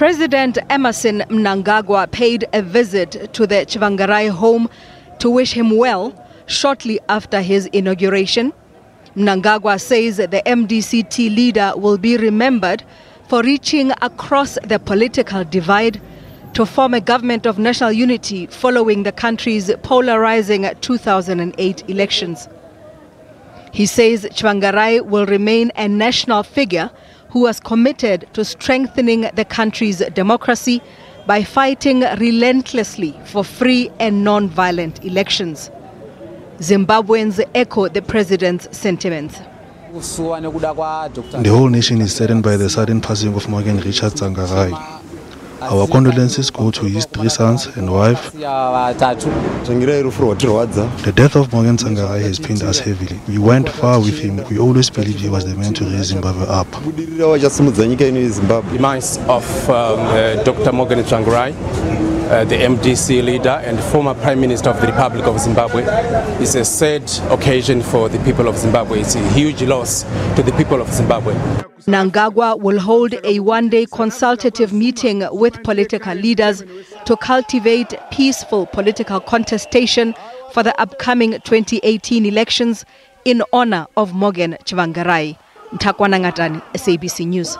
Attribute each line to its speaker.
Speaker 1: President Emmerson Mnangagwa paid a visit to the Tsvangirai home to wish him well shortly after his inauguration. Mnangagwa says the MDCT leader will be remembered for reaching across the political divide to form a government of national unity following the country's polarizing 2008 elections. He says Tsvangirai will remain a national figure who was committed to strengthening the country's democracy by fighting relentlessly for free and non-violent elections. Zimbabweans echo the president's sentiments.
Speaker 2: The whole nation is saddened by the sudden passing of Morgan Richard Tsvangirai. Our condolences go to his three sons and wife. The death of Morgan Tsvangirai has pained us heavily. We went far with him. We always believed he was the man to raise Zimbabwe up.
Speaker 3: The demise of um, uh, Dr. Morgan Tsvangirai, uh, the MDC leader and former Prime Minister of the Republic of Zimbabwe, It's a sad occasion for the people of Zimbabwe. It's a huge loss to the people of Zimbabwe.
Speaker 1: Nangagwa will hold a one-day consultative meeting with political leaders to cultivate peaceful political contestation for the upcoming 2018 elections in honor of Morgan Chivangarai. Ntakwana SABC News.